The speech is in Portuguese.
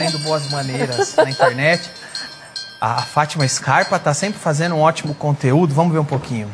aprendo boas maneiras na internet. A Fátima Scarpa está sempre fazendo um ótimo conteúdo. Vamos ver um pouquinho.